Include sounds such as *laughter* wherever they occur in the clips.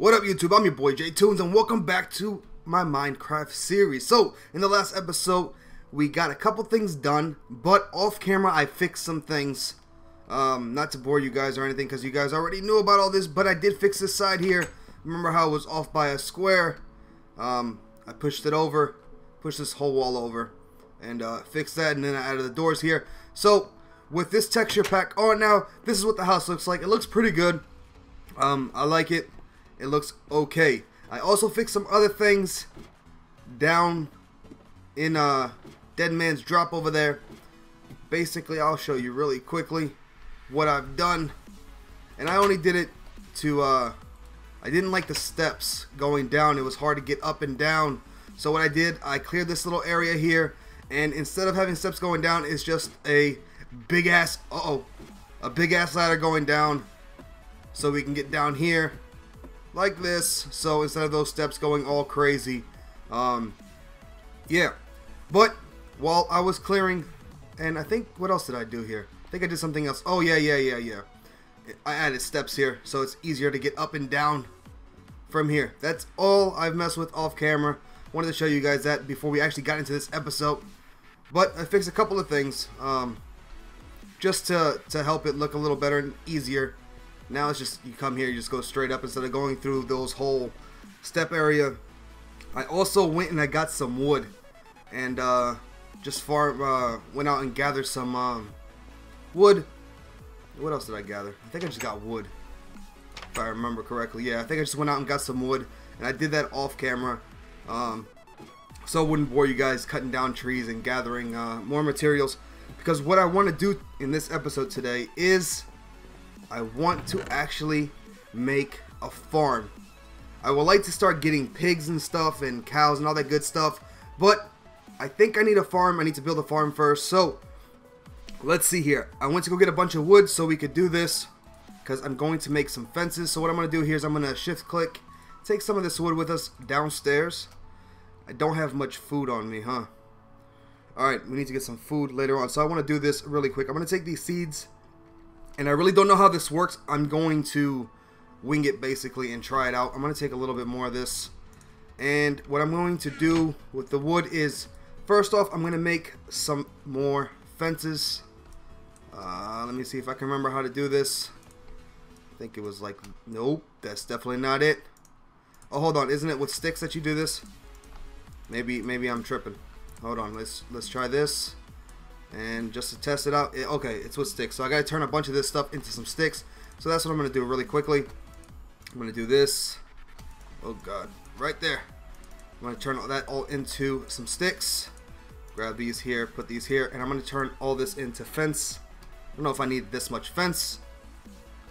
What up YouTube? I'm your boy J Tunes and welcome back to my Minecraft series. So, in the last episode, we got a couple things done, but off camera I fixed some things. Um, not to bore you guys or anything because you guys already knew about all this, but I did fix this side here. Remember how it was off by a square? Um, I pushed it over, pushed this whole wall over, and uh, fixed that, and then I added the doors here. So, with this texture pack on now, this is what the house looks like. It looks pretty good. Um, I like it. It looks okay. I also fixed some other things down in uh, Dead Man's Drop over there. Basically, I'll show you really quickly what I've done. And I only did it to, uh, I didn't like the steps going down. It was hard to get up and down. So what I did, I cleared this little area here. And instead of having steps going down, it's just a big ass, uh oh a big ass ladder going down. So we can get down here like this. So instead of those steps going all crazy. Um, yeah. But while I was clearing, and I think, what else did I do here? I think I did something else. Oh, yeah, yeah, yeah, yeah. I added steps here, so it's easier to get up and down from here. That's all I've messed with off camera. Wanted to show you guys that before we actually got into this episode. But I fixed a couple of things, um, just to, to help it look a little better and easier. Now it's just, you come here, you just go straight up instead of going through those whole step area. I also went and I got some wood. And, uh, just far, uh, went out and gathered some, um, wood. What else did I gather? I think I just got wood. If I remember correctly. Yeah, I think I just went out and got some wood. And I did that off camera. Um, so I wouldn't bore you guys cutting down trees and gathering uh, more materials. Because what I want to do in this episode today is I want to actually make a farm. I would like to start getting pigs and stuff and cows and all that good stuff. But I think I need a farm. I need to build a farm first. So let's see here. I went to go get a bunch of wood so we could do this because I'm going to make some fences. So what I'm going to do here is I'm going to shift click, take some of this wood with us downstairs. I don't have much food on me, huh? Alright, we need to get some food later on. So I want to do this really quick. I'm going to take these seeds, and I really don't know how this works. I'm going to wing it basically and try it out. I'm going to take a little bit more of this. And what I'm going to do with the wood is, first off, I'm going to make some more fences. Uh, let me see if I can remember how to do this. I think it was like, nope, that's definitely not it. Oh, hold on, isn't it with sticks that you do this? Maybe, maybe I'm tripping. Hold on, let's let's try this, and just to test it out. It, okay, it's with sticks, so I gotta turn a bunch of this stuff into some sticks. So that's what I'm gonna do really quickly. I'm gonna do this. Oh God, right there. I'm gonna turn all that all into some sticks. Grab these here, put these here, and I'm gonna turn all this into fence. I don't know if I need this much fence.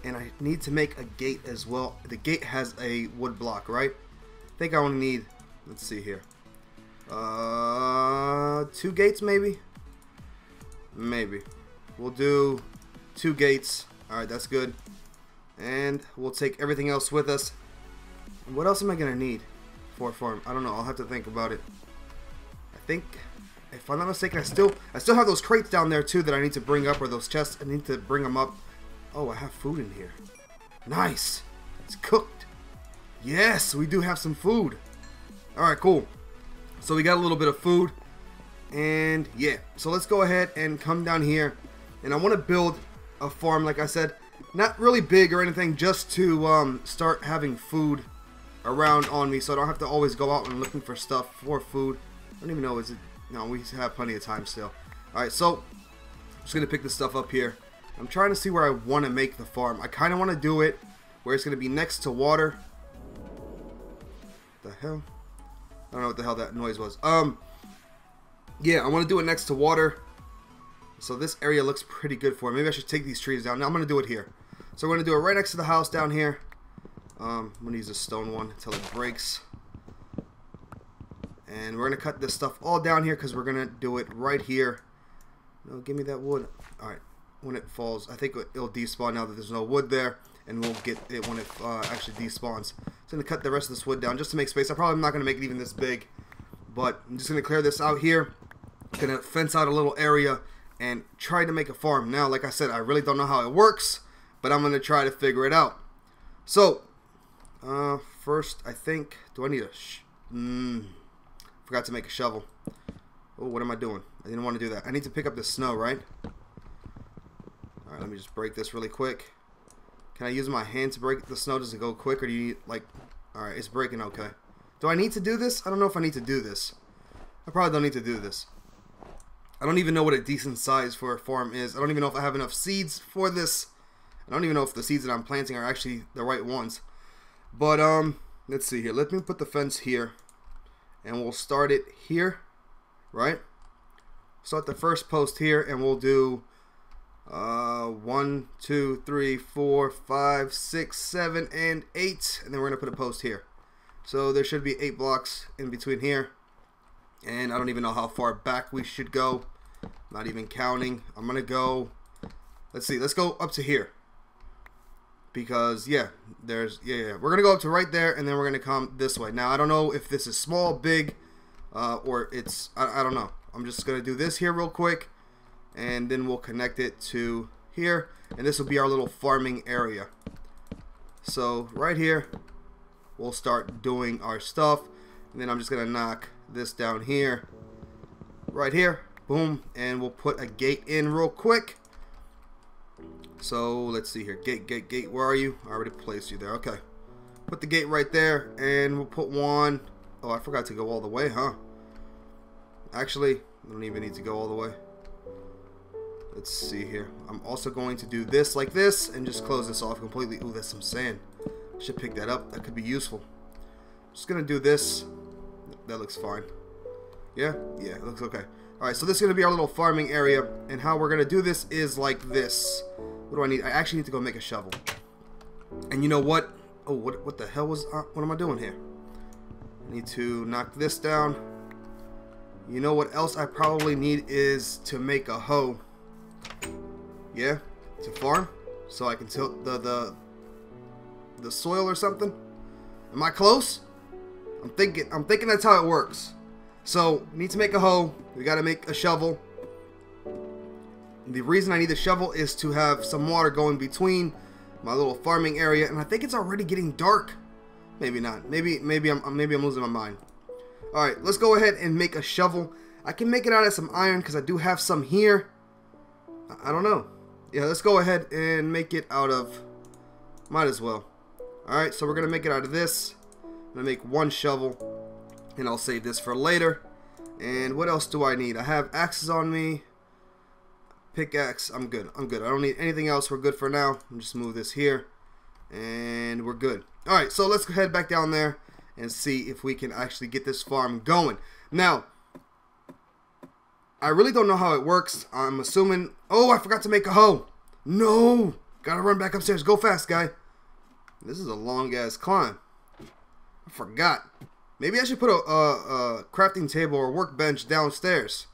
And I need to make a gate as well. The gate has a wood block, right? I think I only need, let's see here. Uh, two gates maybe? Maybe. We'll do two gates. Alright, that's good. And we'll take everything else with us. What else am I going to need for a farm? I don't know. I'll have to think about it. I think, if I'm not mistaken, I still I still have those crates down there too that I need to bring up, or those chests. I need to bring them up. Oh, I have food in here. Nice. It's cooked. Yes, we do have some food. Alright, cool. So we got a little bit of food. And yeah, so let's go ahead and come down here. And I want to build a farm, like I said. Not really big or anything, just to um, start having food around on me. So I don't have to always go out and looking for stuff for food. I don't even know, is it... No, we have plenty of time still. Alright, so I'm just going to pick this stuff up here. I'm trying to see where I want to make the farm. I kind of want to do it where it's going to be next to water. The hell? I don't know what the hell that noise was. Um, yeah, I want to do it next to water. So this area looks pretty good for it. Maybe I should take these trees down. I'm going to do it here. So we're going to do it right next to the house down here. Um, I'm going to use a stone one until it breaks. And we're going to cut this stuff all down here because we're going to do it right here. No, give me that wood. Alright, when it falls, I think it'll despawn now that there's no wood there. And we'll get it when it uh, actually despawns. So I'm going to cut the rest of this wood down just to make space. I probably am not going to make it even this big. But I'm just going to clear this out here. To fence out a little area and try to make a farm. Now, like I said, I really don't know how it works. But I'm to try to figure it out. So, uh, first, I think, do I need a... Mmm. Forgot to make a shovel. Oh, what am I doing? I didn't want to do that. I need to pick up the snow, right? Alright, let me just break this really quick. Can I use my hand to break the snow? Does it go quick, or do you like... Alright, it's breaking okay. Do I need to do this? I don't know if I need to do this. I probably don't need to do this. I don't even know what a decent size for a farm is. I don't even know if I have enough seeds for this. I don't even know if the seeds that I'm planting are actually the right ones. But, um, let's see here. Let me put the fence here. And we'll start it here, right? Start the first post here, and we'll do uh, one, two, three, four, five, six, seven, and eight. And then we're going to put a post here. So there should be eight blocks in between here. And I don't even know how far back we should go. Not even counting. I'm going to go, let's see, let's go up to here. Because, yeah, there's, yeah, yeah. We're going to go up to right there, and then we're going to come this way. Now, I don't know if this is small, big, uh, or it's, I, I don't know. I'm just going to do this here real quick, and then we'll connect it to here. And this will be our little farming area. So, right here, we'll start doing our stuff. And then I'm just going to knock this down here, right here, boom, and we'll put a gate in real quick. So let's see here, gate, gate, gate, where are you? I already placed you there, okay. Put the gate right there, and we'll put one, oh, I forgot to go all the way, huh? Actually, I don't even need to go all the way. Let's see here. I'm also going to do this like this, and just close this off completely. Ooh, that's some sand. Should pick that up, that could be useful. Just gonna do this that looks fine. Yeah? Yeah, it looks okay. Alright, so this is going to be our little farming area. And how we're going to do this is like this. What do I need? I actually need to go make a shovel. And you know what? Oh, what, what the hell was... Uh, what am I doing here? I need to knock this down. You know what else I probably need is to make a hoe. Yeah? To farm. So I can tilt the, the, the soil or something. Am I close? I'm thinking I'm thinking that's how it works. So need to make a hoe. We gotta make a shovel. The reason I need the shovel is to have some water going between my little farming area, and I think it's already getting dark. Maybe not. Maybe maybe I'm maybe I'm losing my mind. All right, let's go ahead and make a shovel. I can make it out of some iron because I do have some here. I don't know. Yeah, let's go ahead and make it out of. Might as well. All right, so we're gonna make it out of this. I'm gonna make one shovel and I'll save this for later. And what else do I need? I have axes on me. Pickaxe. I'm good. I'm good. I don't need anything else. We're good for now. I'll just move this here. And we're good. Alright, so let's head back down there and see if we can actually get this farm going. Now, I really don't know how it works. I'm assuming... Oh, I forgot to make a hoe. No! Gotta run back upstairs. Go fast, guy. This is a long-ass climb. Forgot. Maybe I should put a, a, a crafting table or workbench downstairs.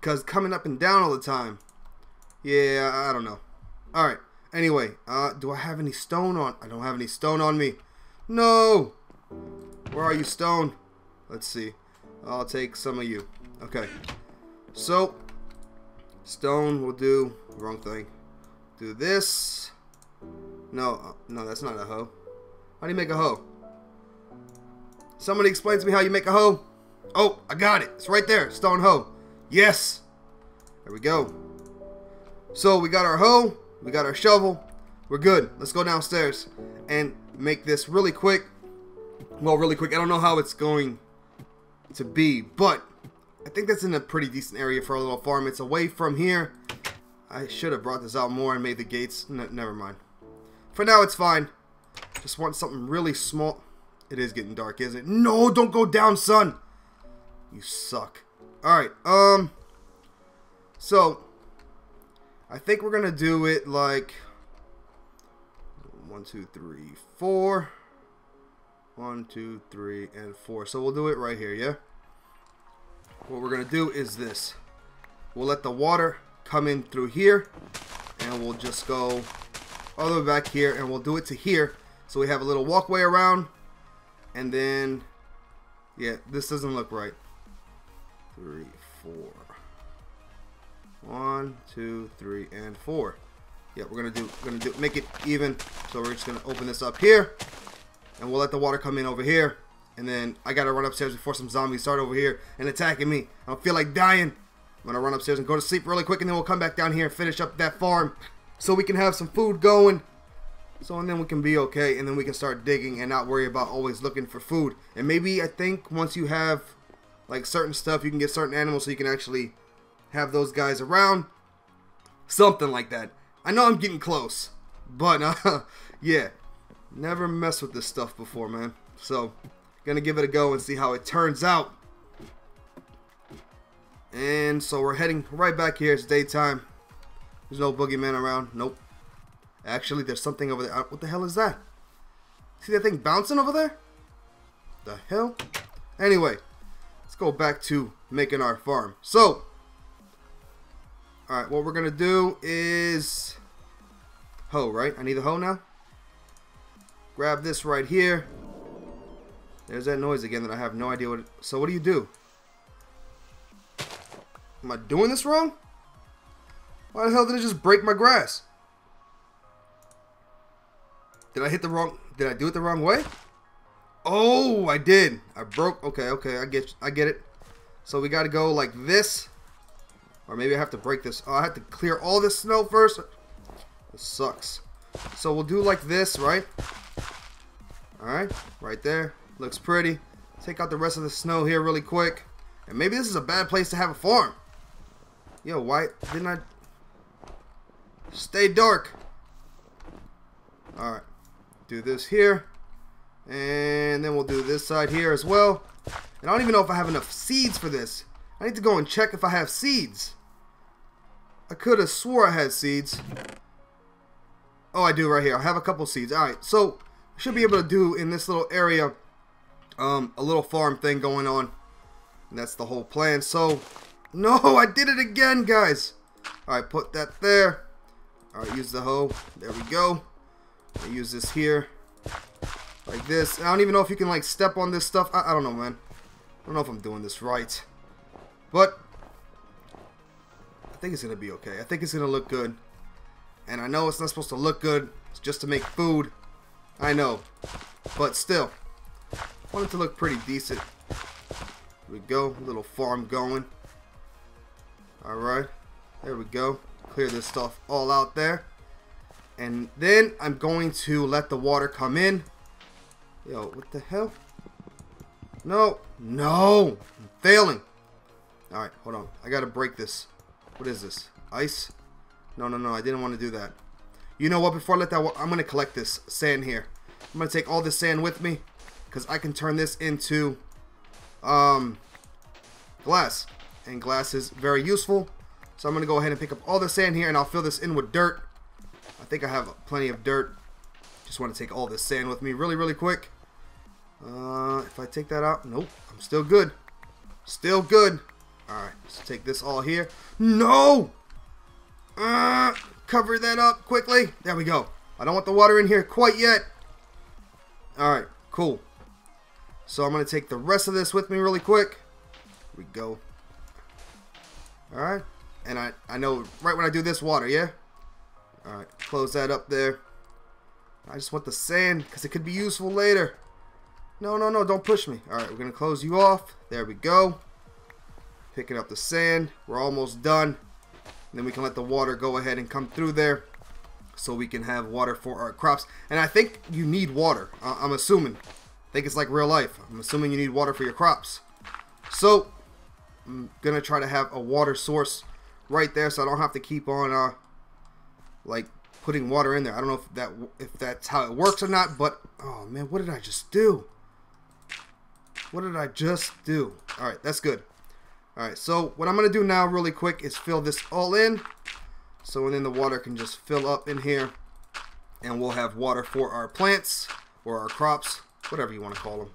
Because coming up and down all the time. Yeah, I don't know. Alright. Anyway, uh, do I have any stone on? I don't have any stone on me. No! Where are you, stone? Let's see. I'll take some of you. Okay. So, stone will do... Wrong thing. Do this. No, uh, no, that's not a hoe. How do you make a hoe? Somebody explain to me how you make a hoe. Oh, I got it. It's right there. Stone hoe. Yes. There we go. So we got our hoe. We got our shovel. We're good. Let's go downstairs and make this really quick. Well, really quick. I don't know how it's going to be, but I think that's in a pretty decent area for a little farm. It's away from here. I should have brought this out more and made the gates. Never mind. For now, it's fine. Just want something really small. It is getting dark, isn't it? No, don't go down, son. You suck. Alright, um... So, I think we're to do it like... One, two, three, four. One, two, three, and four. So we'll do it right here, yeah? What we're to do is this. We'll let the water come in through here. And we'll just go all the way back here. And we'll do it to here. So we have a little walkway around and then, yeah, this doesn't look right. Three, four. One, two, three, and four. Yeah, we're gonna do, gonna do, make it even. So we're just gonna open this up here, and we'll let the water come in over here. And then I gotta run upstairs before some zombies start over here and attacking me. I don't feel like dying. I'm gonna run upstairs and go to sleep really quick, and then we'll come back down here and finish up that farm so we can have some food going. So and then we can be okay, and then we can start digging and not worry about always looking for food. And maybe I think once you have like certain stuff, you can get certain animals so you can actually have those guys around. Something like that. I know I'm getting close, but uh, *laughs* yeah, never messed with this stuff before, man. So gonna give it a go and see how it turns out. And so we're heading right back here. It's daytime. There's no boogeyman around. Nope. Actually, there's something over there. Uh, what the hell is that? See that thing bouncing over there? The hell? Anyway, let's go back to making our farm. So, alright, what we're going to do is... Hoe, right? I need the hoe now? Grab this right here. There's that noise again that I have no idea what... It, so what do you do? Am I doing this wrong? Why the hell did it just break my grass? Did I hit the wrong... Did I do it the wrong way? Oh, I did. I broke... Okay, okay, I get I get it. So we got to go like this. Or maybe I have to break this. Oh, I have to clear all this snow first. This sucks. So we'll do like this, right? Alright, right there. Looks pretty. Take out the rest of the snow here really quick. And maybe this is a bad place to have a farm. Yo, why didn't I... Stay dark. Alright do this here. And then we'll do this side here as well. And I don't even know if I have enough seeds for this. I need to go and check if I have seeds. I could have swore I had seeds. Oh, I do right here. I have a couple seeds. Alright, so I should be able to do in this little area um, a little farm thing going on. And that's the whole plan. So, no, I did it again, guys. Alright, put that there. Alright, use the hoe. There we go. I use this here. Like this. I don't even know if you can like step on this stuff. I, I don't know, man. I don't know if I'm doing this right. But I think it's going to be okay. I think it's going to look good. And I know it's not supposed to look good. It's just to make food. I know. But still. I want it to look pretty decent. Here we go. A little farm going. Alright. There we go. Clear this stuff all out there. And then I'm going to let the water come in. Yo, what the hell? No. No. I'm failing. Alright, hold on. I gotta break this. What is this? Ice? No, no, no. I didn't want to do that. You know what? Before I let that... I'm to collect this sand here. I'm to take all this sand with me. Because I can turn this into... Um... Glass. And glass is very useful. So I'm to go ahead and pick up all the sand here. And I'll fill this in with dirt. I think I have plenty of dirt. Just want to take all this sand with me really, really quick. Uh, if I take that out, nope, I'm still good. Still good. Alright, let's take this all here. No! Uh, cover that up quickly. There we go. I don't want the water in here quite yet. Alright, cool. So I'm going to take the rest of this with me really quick. Here we go. Alright. And I, I know right when I do this water, yeah? Alright, close that up there. I just want the sand because it could be useful later. No, no, no, don't push me. Alright, we're going to close you off. There we go. Picking up the sand. We're almost done. Then we can let the water go ahead and come through there so we can have water for our crops. And I think you need water. I'm assuming. I think it's like real life. I'm assuming you need water for your crops. So, I'm going to try to have a water source right there so I don't have to keep on uh, like putting water in there. I don't know if that if that's how it works or not, but oh man, what did I just do? What did I just do? All right, that's good. All right, so what I'm gonna do now really quick is fill this all in. So then the water can just fill up in here and we'll have water for our plants or our crops, whatever you want to call them.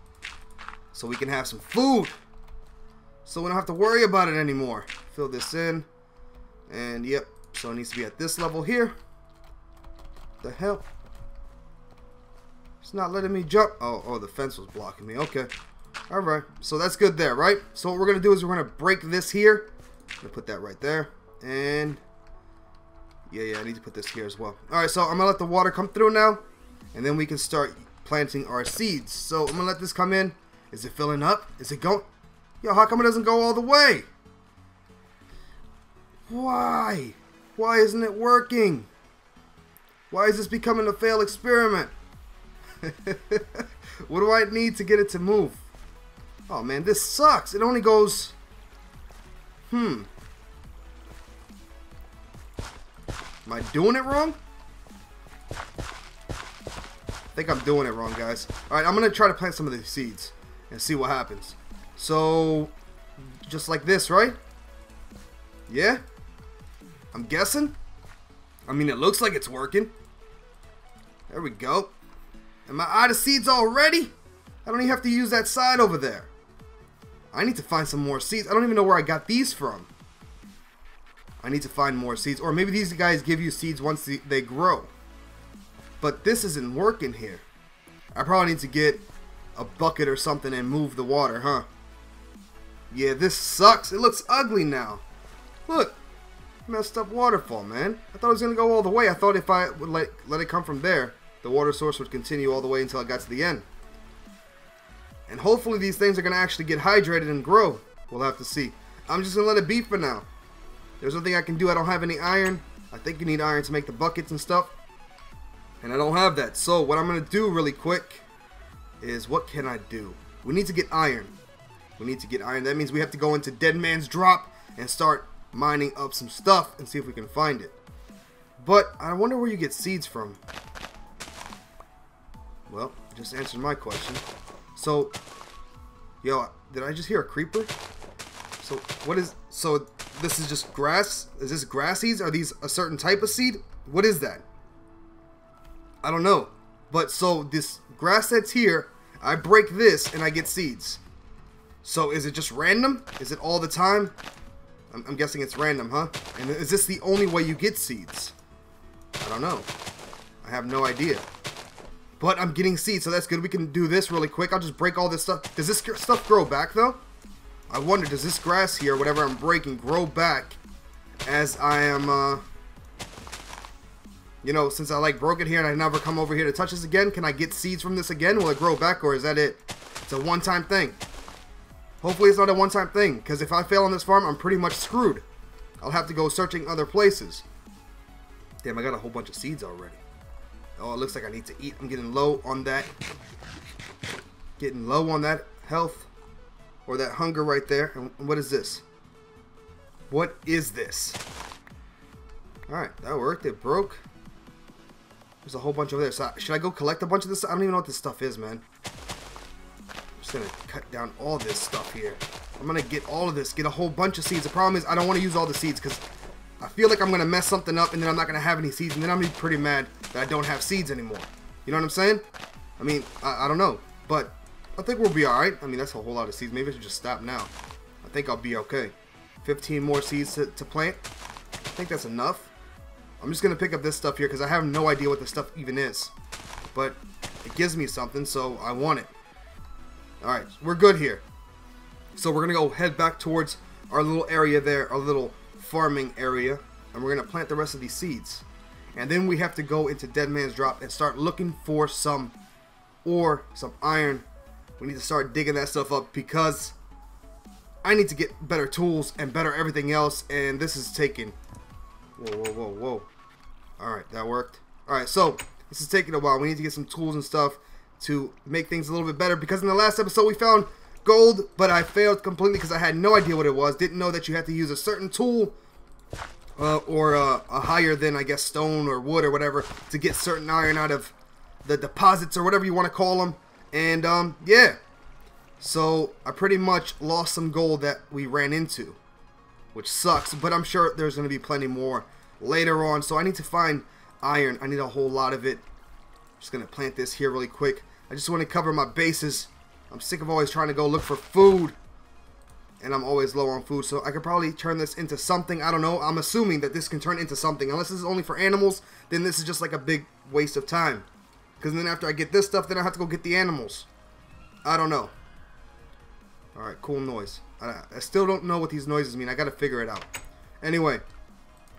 So we can have some food. So we don't have to worry about it anymore. Fill this in. And yep, so it needs to be at this level here. The hell? It's not letting me jump. Oh, oh, the fence was blocking me. Okay. Alright. So that's good there, right? So what we're going to do is we're going to break this here. I'm going to put that right there. And... Yeah, yeah, I need to put this here as well. Alright, so I'm going to let the water come through now. And then we can start planting our seeds. So I'm gonna let this come in. Is it filling up? Is it going? Yo, how come it doesn't go all the way? Why? Why isn't it working? Why is this becoming a failed experiment? *laughs* what do I need to get it to move? Oh man, this sucks. It only goes... Hmm. Am I doing it wrong? I think I'm doing it wrong, guys. Alright, I'm going to try to plant some of these seeds and see what happens. So, just like this, right? Yeah? I'm guessing? I mean, it looks like it's working. There we go. Am I out of seeds already? I don't even have to use that side over there. I need to find some more seeds. I don't even know where I got these from. I need to find more seeds. Or maybe these guys give you seeds once they grow. But this isn't working here. I probably need to get a bucket or something and move the water, huh? Yeah, this sucks. It looks ugly now. Look. Messed up waterfall, man. I thought it was to go all the way. I thought if I would let, let it come from there, the water source would continue all the way until I got to the end. And hopefully these things are to actually get hydrated and grow. We'll have to see. I'm just to let it be for now. There's nothing I can do. I don't have any iron. I think you need iron to make the buckets and stuff. And I don't have that. So what I'm to do really quick is what can I do? We need to get iron. We need to get iron. That means we have to go into Dead Man's Drop and start mining up some stuff and see if we can find it. But I wonder where you get seeds from. Well, just answered my question. So, yo, did I just hear a creeper? So, what is, so this is just grass? Is this grass seeds? Are these a certain type of seed? What is that? I don't know. But so this grass that's here, I break this and I get seeds. So is it just random? Is it all the time? I'm, I'm guessing it's random, huh? And is this the only way you get seeds? I don't know. I have no idea. But I'm getting seeds, so that's good. We can do this really quick. I'll just break all this stuff. Does this stuff grow back, though? I wonder, does this grass here, whatever I'm breaking, grow back as I am, uh... You know, since I, like, broke it here and I never come over here to touch this again, can I get seeds from this again? Will it grow back, or is that it? It's a one-time thing. Hopefully it's not a one-time thing, because if I fail on this farm, I'm pretty much screwed. I'll have to go searching other places. Damn, I got a whole bunch of seeds already. Oh, it looks like I need to eat. I'm getting low on that. Getting low on that health. Or that hunger right there. And what is this? What is this? Alright, that worked. It broke. There's a whole bunch over there. So should I go collect a bunch of this? I don't even know what this stuff is, man gonna cut down all this stuff here. I'm gonna get all of this, get a whole bunch of seeds. The problem is I don't want to use all the seeds because I feel like I'm gonna mess something up and then I'm not gonna have any seeds and then I'm gonna be pretty mad that I don't have seeds anymore. You know what I'm saying? I mean, I, I don't know, but I think we'll be alright. I mean, that's a whole lot of seeds. Maybe I should just stop now. I think I'll be okay. 15 more seeds to, to plant. I think that's enough. I'm just gonna pick up this stuff here because I have no idea what this stuff even is. But it gives me something, so I want it. Alright, we're good here. So we're going to go head back towards our little area there, our little farming area. And we're going to plant the rest of these seeds. And then we have to go into Dead Man's Drop and start looking for some ore, some iron. We need to start digging that stuff up because I need to get better tools and better everything else. And this is taking... Whoa, whoa, whoa, whoa. Alright, that worked. Alright, so this is taking a while. We need to get some tools and stuff to make things a little bit better because in the last episode we found gold, but I failed completely because I had no idea what it was. Didn't know that you had to use a certain tool uh, or uh, a higher than, I guess, stone or wood or whatever to get certain iron out of the deposits or whatever you want to call them. And, um, yeah. So, I pretty much lost some gold that we ran into, which sucks, but I'm sure there's going to be plenty more later on. So, I need to find iron. I need a whole lot of it. Just going to plant this here really quick. I just want to cover my bases. I'm sick of always trying to go look for food. And I'm always low on food. So I could probably turn this into something. I don't know. I'm assuming that this can turn into something. Unless this is only for animals, then this is just like a big waste of time. Because then after I get this stuff, then I have to go get the animals. I don't know. Alright, cool noise. I, I still don't know what these noises mean. I got to figure it out. Anyway.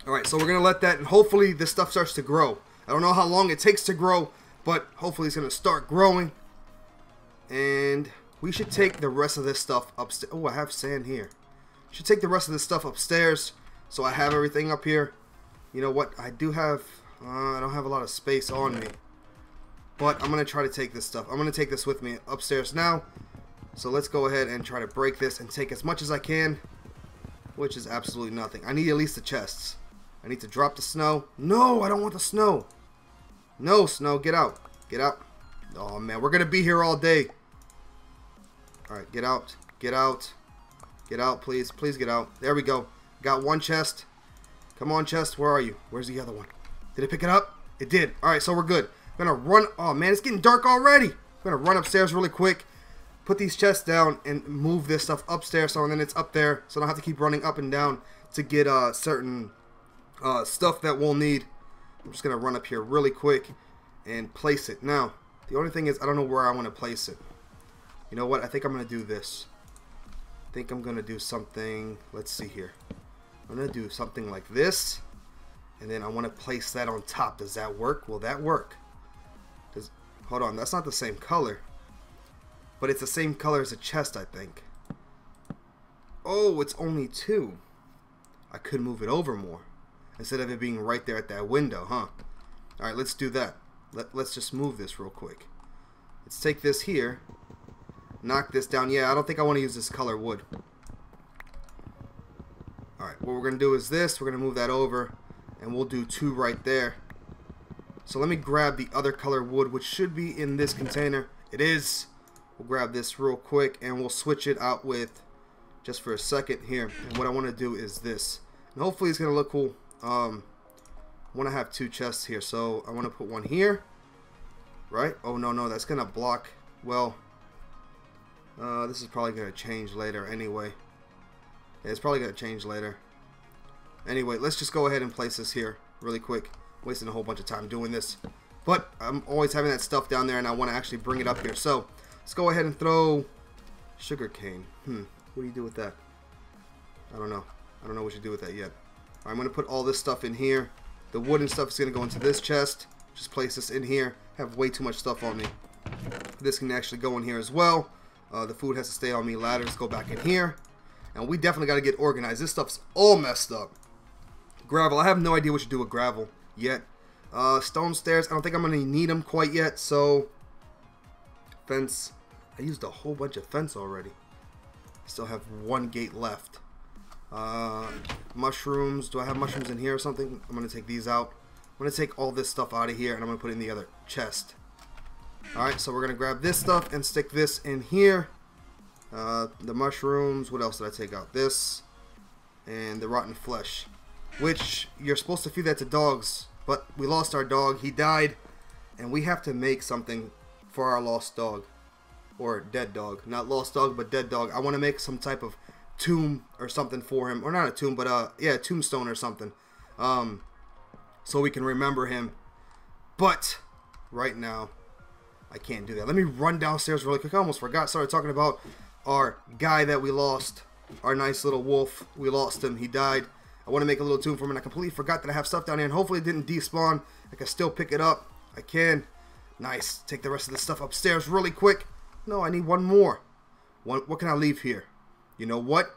Alright, so we're to let that, and hopefully this stuff starts to grow. I don't know how long it takes to grow, but hopefully it's going to start growing. And we should take the rest of this stuff upstairs. Oh, I have sand here. Should take the rest of this stuff upstairs so I have everything up here. You know what? I do have... Uh, I don't have a lot of space on me. But I'm going to try to take this stuff. I'm going to take this with me upstairs now. So let's go ahead and try to break this and take as much as I can. Which is absolutely nothing. I need at least the chests. I need to drop the snow. No, I don't want the snow. No, snow, get out. Get out. Oh, man, we're going to be here all day. Alright, get out. Get out. Get out, please. Please get out. There we go. Got one chest. Come on, chest. Where are you? Where's the other one? Did it pick it up? It did. Alright, so we're good. I'm going to run. Oh, man, it's getting dark already. I'm going to run upstairs really quick. Put these chests down and move this stuff upstairs so then it's up there. So I don't have to keep running up and down to get uh, certain uh, stuff that we'll need. I'm just going to run up here really quick and place it. Now, the only thing is I don't know where I want to place it. You know what? I think I'm going to do this. I think I'm going to do something. Let's see here. I'm going to do something like this. And then I want to place that on top. Does that work? Will that work? Does, hold on. That's not the same color. But it's the same color as the chest, I think. Oh, it's only two. I could move it over more instead of it being right there at that window, huh? Alright, let's do that. Let, let's just move this real quick. Let's take this here. Knock this down. Yeah, I don't think I want to use this color wood. Alright, what we're going to do is this. We're going to move that over. And we'll do two right there. So let me grab the other color wood, which should be in this container. It is. We'll grab this real quick and we'll switch it out with just for a second here. And what I want to do is this. And hopefully it's going to look cool. Um, I want to have two chests here. So I want to put one here. Right? Oh, no, no. That's going to block. Well, uh, this is probably going to change later anyway. Yeah, it's probably going to change later. Anyway, let's just go ahead and place this here really quick. Wasting a whole bunch of time doing this. But I'm always having that stuff down there and I want to actually bring it up here. So let's go ahead and throw sugar cane. Hmm. What do you do with that? I don't know. I don't know what you do with that yet. I'm going to put all this stuff in here. The wooden stuff is going to go into this chest. Just place this in here. I have way too much stuff on me. This can actually go in here as well. Uh, the food has to stay on me. Ladders go back in here. And we definitely got to get organized. This stuff's all messed up. Gravel. I have no idea what to do with gravel yet. Uh, stone stairs. I don't think I'm going to need them quite yet. So, fence. I used a whole bunch of fence already. Still have one gate left. Uh, mushrooms. Do I have mushrooms in here or something? I'm going to take these out. I'm going to take all this stuff out of here and I'm going to put it in the other chest. Alright, so we're going to grab this stuff and stick this in here. Uh, the mushrooms. What else did I take out? This. And the rotten flesh. Which, you're supposed to feed that to dogs. But we lost our dog. He died. And we have to make something for our lost dog. Or dead dog. Not lost dog, but dead dog. I want to make some type of tomb or something for him. Or not a tomb, but uh, yeah, tombstone or something. Um, so we can remember him. But, right now, I can't do that. Let me run downstairs really quick. I almost forgot. Started talking about our guy that we lost. Our nice little wolf. We lost him. He died. I want to make a little tomb for him, and I completely forgot that I have stuff down here, and hopefully it didn't despawn. I can still pick it up. I can. Nice. Take the rest of the stuff upstairs really quick. No, I need one more. One, what can I leave here? You know what?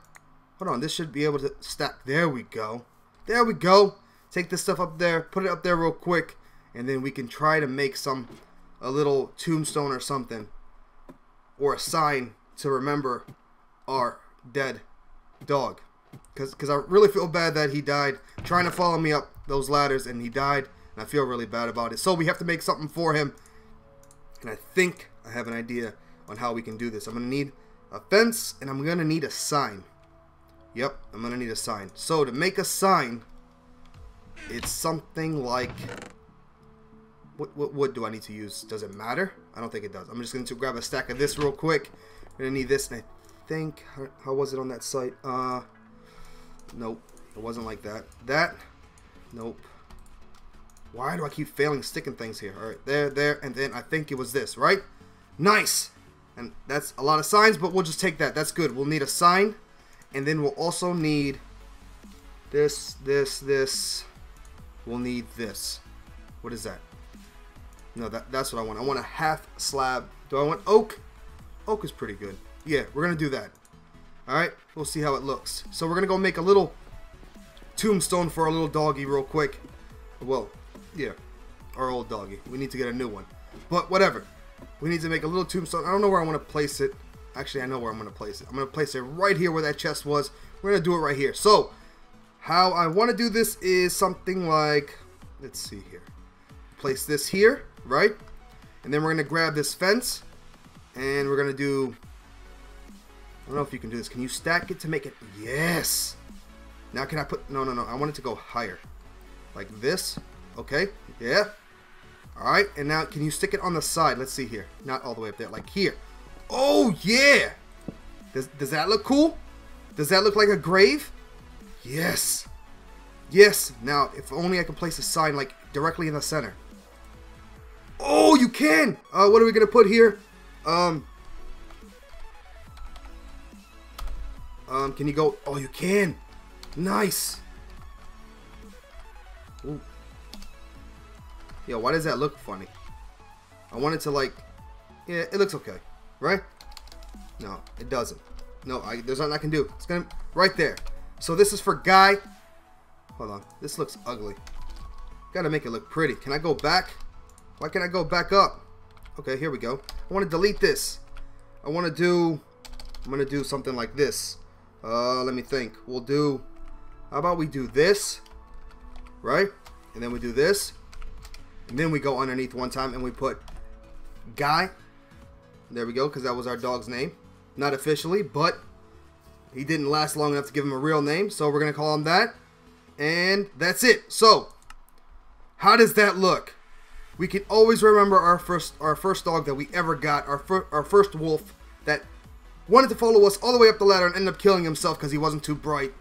Hold on. This should be able to stack. There we go. There we go. Take this stuff up there. Put it up there real quick. And then we can try to make some a little tombstone or something or a sign to remember our dead dog because cause I really feel bad that he died trying to follow me up those ladders and he died and I feel really bad about it so we have to make something for him and I think I have an idea on how we can do this I'm gonna need a fence and I'm gonna need a sign yep I'm gonna need a sign so to make a sign it's something like what, what wood do I need to use? Does it matter? I don't think it does. I'm just going to grab a stack of this real quick. I'm going to need this, and I think, how, how was it on that site? Uh, nope. It wasn't like that. That, nope. Why do I keep failing sticking things here? All right, there, there, and then I think it was this, right? Nice! And that's a lot of signs, but we'll just take that. That's good. We'll need a sign, and then we'll also need this, this, this. We'll need this. What is that? No, that, that's what I want. I want a half slab. Do I want oak? Oak is pretty good. Yeah, we're going to do that. Alright, we'll see how it looks. So we're going to go make a little tombstone for our little doggy real quick. Well, yeah, our old doggy. We need to get a new one. But whatever. We need to make a little tombstone. I don't know where I want to place it. Actually, I know where I'm going to place it. I'm going to place it right here where that chest was. We're going to do it right here. So, how I want to do this is something like... Let's see here. Place this here, right? And then we're going to grab this fence. And we're going to do... I don't know if you can do this. Can you stack it to make it... Yes! Now can I put... No, no, no. I want it to go higher. Like this. Okay. Yeah. Alright. And now can you stick it on the side? Let's see here. Not all the way up there. Like here. Oh, yeah. Does, does that look cool? Does that look like a grave? Yes. Yes. Now, if only I can place a sign like directly in the center. Oh, you can. Uh, what are we to put here? Um... Um, can you go? Oh, you can. Nice. Yo, why does that look funny? I wanted to like, yeah, it looks okay, right? No, it doesn't. No, I, there's nothing I can do. It's gonna, right there. So this is for Guy. Hold on, this looks ugly. Gotta make it look pretty. Can I go back? Why can't I go back up? Okay, here we go. I want to delete this. I want to do, I'm gonna do something like this. Uh, let me think. We'll do, how about we do this, right? And then we do this. Then we go underneath one time and we put Guy. There we go, because that was our dog's name. Not officially, but he didn't last long enough to give him a real name. So we're going to call him that. And that's it. So, how does that look? We can always remember our first our first dog that we ever got, our, fir our first wolf that wanted to follow us all the way up the ladder and ended up killing himself because he wasn't too bright.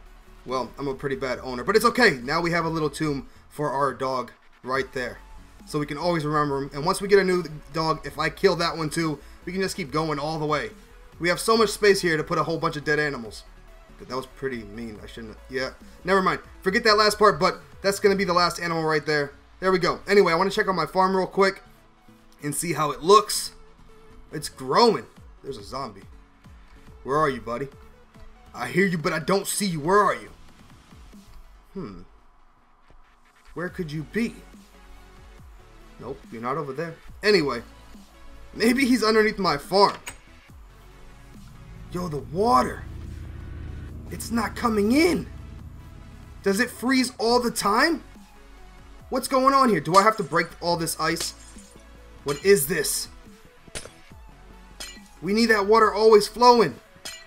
Well, I'm a pretty bad owner, but it's okay. Now we have a little tomb for our dog right there. So we can always remember him. And once we get a new dog, if I kill that one too, we can just keep going all the way. We have so much space here to put a whole bunch of dead animals. But that was pretty mean. I shouldn't. Yeah. Never mind. Forget that last part, but that's going to be the last animal right there. There we go. Anyway, I want to check out my farm real quick and see how it looks. It's growing. There's a zombie. Where are you, buddy? I hear you, but I don't see you. Where are you? Hmm. Where could you be? Nope, you're not over there. Anyway, maybe he's underneath my farm. Yo, the water. It's not coming in. Does it freeze all the time? What's going on here? Do I have to break all this ice? What is this? We need that water always flowing.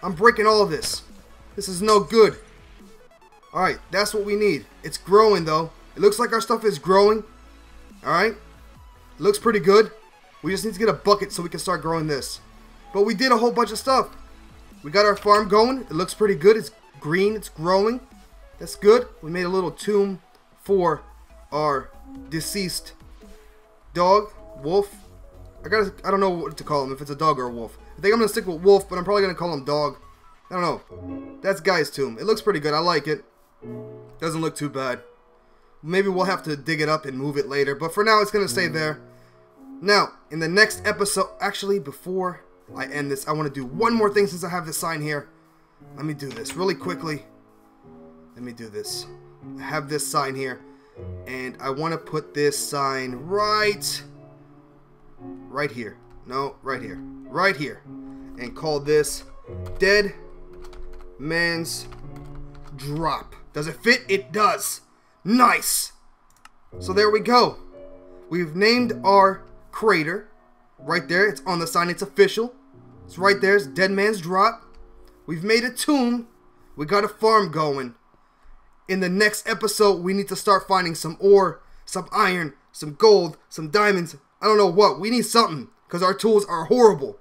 I'm breaking all this. This is no good. Alright, that's what we need. It's growing though. It looks like our stuff is growing. Alright. Looks pretty good. We just need to get a bucket so we can start growing this. But we did a whole bunch of stuff. We got our farm going. It looks pretty good. It's green. It's growing. That's good. We made a little tomb for our deceased dog, wolf. I got I don't know what to call him, if it's a dog or a wolf. I think I'm to stick with wolf, but I'm probably going to call him dog. I don't know. That's Guy's tomb. It looks pretty good. I like it. Doesn't look too bad. Maybe we'll have to dig it up and move it later. But for now, it's going to stay there. Now, in the next episode... Actually, before I end this, I want to do one more thing since I have this sign here. Let me do this really quickly. Let me do this. I have this sign here. And I want to put this sign right... Right here. No, right here. Right here. And call this Dead Man's Drop. Does it fit? It does. Nice. So there we go. We've named our crater. Right there. It's on the sign. It's official. It's right there. It's Dead Man's Drop. We've made a tomb. We got a farm going. In the next episode, we need to start finding some ore, some iron, some gold, some diamonds. I don't know what. We need something because our tools are horrible.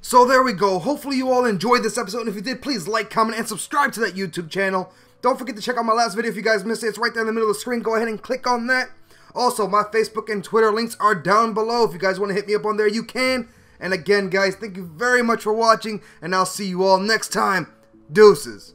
So there we go. Hopefully you all enjoyed this episode. And if you did, please like, comment, and subscribe to that YouTube channel. Don't forget to check out my last video if you guys missed it. It's right there in the middle of the screen. Go ahead and click on that. Also, my Facebook and Twitter links are down below. If you guys want to hit me up on there, you can. And again, guys, thank you very much for watching. And I'll see you all next time. Deuces.